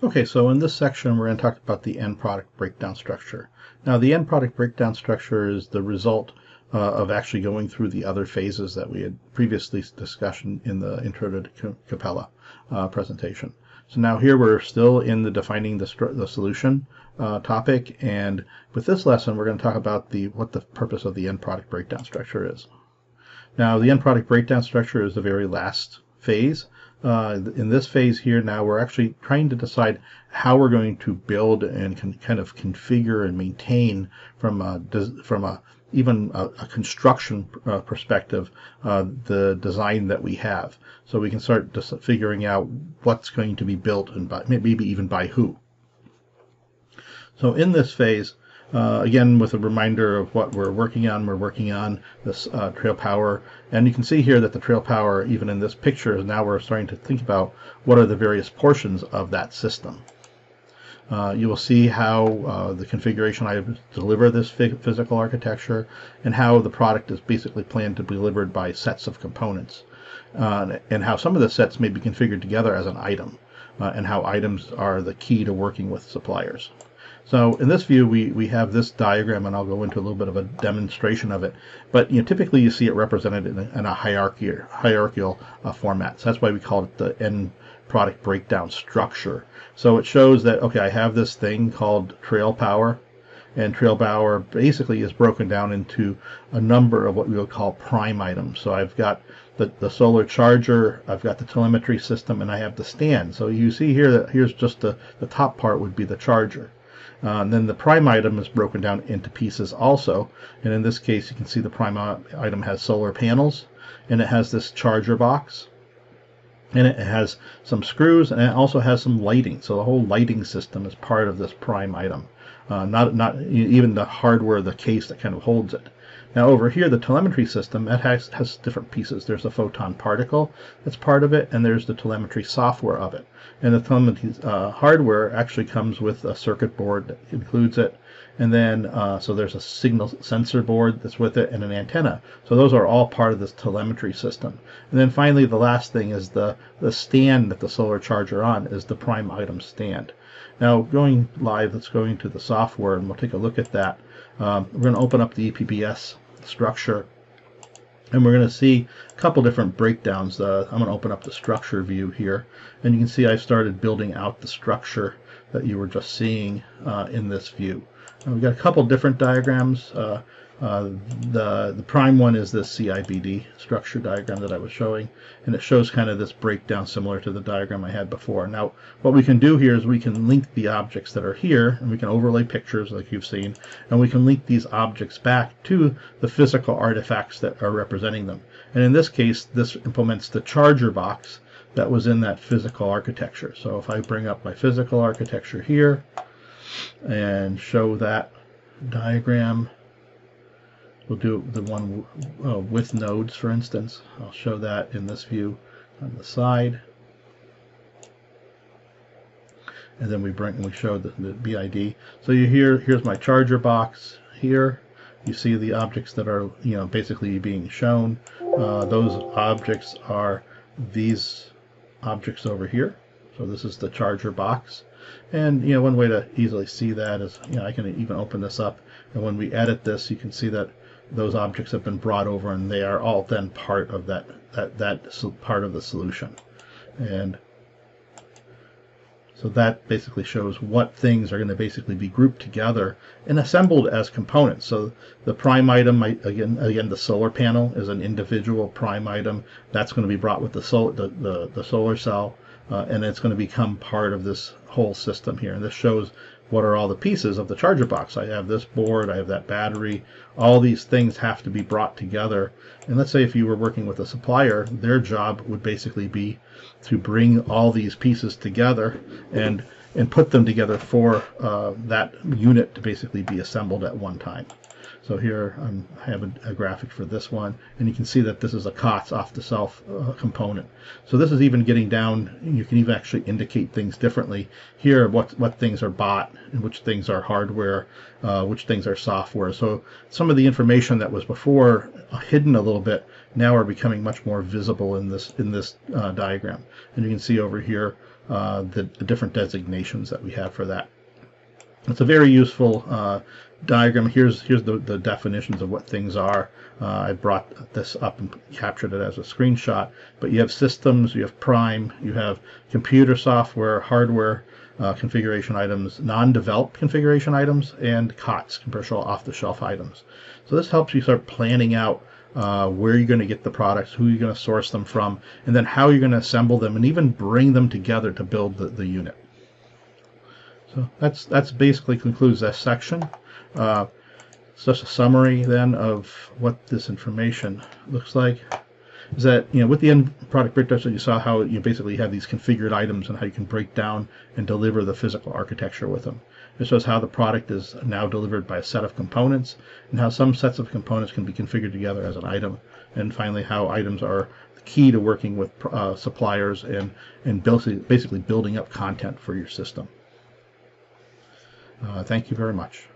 Okay, so in this section, we're going to talk about the end product breakdown structure. Now, the end product breakdown structure is the result uh, of actually going through the other phases that we had previously discussed in the Intro to Capella uh, presentation. So now here we're still in the defining the, the solution uh, topic, and with this lesson, we're going to talk about the what the purpose of the end product breakdown structure is. Now, the end product breakdown structure is the very last phase uh, in this phase here now we're actually trying to decide how we're going to build and kind of configure and maintain from a, from a even a, a construction uh, perspective uh, the design that we have. So we can start figuring out what's going to be built and by, maybe even by who. So in this phase uh, again, with a reminder of what we're working on, we're working on this uh, Trail Power, and you can see here that the Trail Power, even in this picture, is now we're starting to think about what are the various portions of that system. Uh, you will see how uh, the configuration I deliver this physical architecture and how the product is basically planned to be delivered by sets of components uh, and how some of the sets may be configured together as an item uh, and how items are the key to working with suppliers. So in this view, we, we have this diagram, and I'll go into a little bit of a demonstration of it. But you know, typically you see it represented in a, in a hierarchy, hierarchical uh, format. So that's why we call it the end product breakdown structure. So it shows that, okay, I have this thing called trail power, and trail power basically is broken down into a number of what we would call prime items. So I've got the, the solar charger, I've got the telemetry system, and I have the stand. So you see here that here's just the, the top part would be the charger. Uh, and then the prime item is broken down into pieces also. And in this case, you can see the prime item has solar panels and it has this charger box and it has some screws and it also has some lighting. So the whole lighting system is part of this prime item. Uh, not not even the hardware, the case that kind of holds it. Now over here, the telemetry system, it has, has different pieces. There's a photon particle that's part of it, and there's the telemetry software of it. And the telemetry uh, hardware actually comes with a circuit board that includes it. And then, uh, so there's a signal sensor board that's with it and an antenna. So those are all part of this telemetry system. And then finally, the last thing is the, the stand that the solar charger on is the prime item stand. Now going live, let's go into the software and we'll take a look at that. Um, we're going to open up the EPBS structure and we're going to see a couple different breakdowns. Uh, I'm going to open up the structure view here and you can see I've started building out the structure that you were just seeing uh, in this view. We've got a couple different diagrams. Uh, uh, the, the prime one is this CIBD structure diagram that I was showing, and it shows kind of this breakdown similar to the diagram I had before. Now, what we can do here is we can link the objects that are here, and we can overlay pictures like you've seen, and we can link these objects back to the physical artifacts that are representing them. And in this case, this implements the charger box that was in that physical architecture. So if I bring up my physical architecture here and show that diagram, We'll do the one uh, with nodes, for instance. I'll show that in this view on the side. And then we bring we show the, the BID. So you hear here's my charger box here. You see the objects that are you know basically being shown. Uh, those objects are these objects over here. So this is the charger box. And you know one way to easily see that is you know I can even open this up and when we edit this you can see that those objects have been brought over and they are all then part of that that that part of the solution and so that basically shows what things are going to basically be grouped together and assembled as components. So the prime item, again, again the solar panel is an individual prime item. That's going to be brought with the, sol the, the, the solar cell, uh, and it's going to become part of this whole system here. And this shows what are all the pieces of the charger box. I have this board, I have that battery. All these things have to be brought together. And let's say if you were working with a supplier, their job would basically be to bring all these pieces together and and put them together for uh, that unit to basically be assembled at one time. So here I'm, i have a, a, graphic for this one, and you can see that this is a COTS off-the-shelf uh, component. So this is even getting down, you can even actually indicate things differently. Here, what, what things are bought, and which things are hardware, uh, which things are software. So some of the information that was before hidden a little bit now are becoming much more visible in this in this uh, diagram. And you can see over here uh, the, the, different designations that we have for that. It's a very useful uh, diagram. Here's here's the, the definitions of what things are. Uh, I brought this up and captured it as a screenshot. But you have systems, you have prime, you have computer software, hardware, uh, configuration items, non-developed configuration items, and COTS, commercial off-the-shelf items. So this helps you start planning out uh, where you're going to get the products, who you're going to source them from, and then how you're going to assemble them and even bring them together to build the, the unit. So that's that's basically concludes this section. Uh, it's just a summary then of what this information looks like is that you know with the end product breakdown, you saw how you basically have these configured items and how you can break down and deliver the physical architecture with them. It shows how the product is now delivered by a set of components and how some sets of components can be configured together as an item. And finally, how items are the key to working with uh, suppliers and, and basically building up content for your system. Uh, thank you very much.